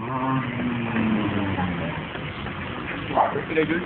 Robert, did I do